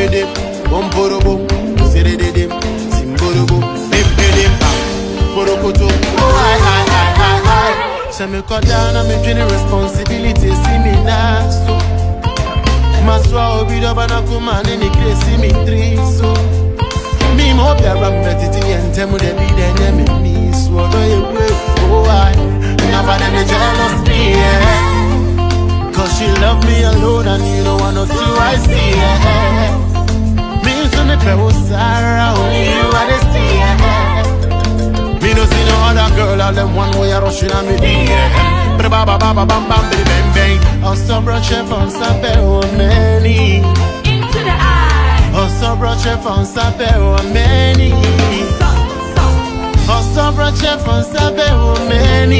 Bomporobo, Sididim, Simborobo, oh, I, I, I, I, I. So me cut down on me dreaming responsibility, see me now, so. Maswa obi do bana kuma ne ni kresi mi tri so. Mi mo biara mbetiti yentemu de bi de nye me ni so do ye oh I never them they jealous me yeah. Cause she love me alone and you don't want no two I see yeah. Me so me pe Sarah only you dey see yeah. Me no see no other girl all them one way I rush in on me. Ba ba ba ba ba bam bam bidi bang bang. Ọsọ broche fọn sábẹ́ omeni. Into the eye. Ọsọ broche fọn sábẹ́ omeni. Stop, stop. Ọsọ broche fọn sábẹ́ omeni.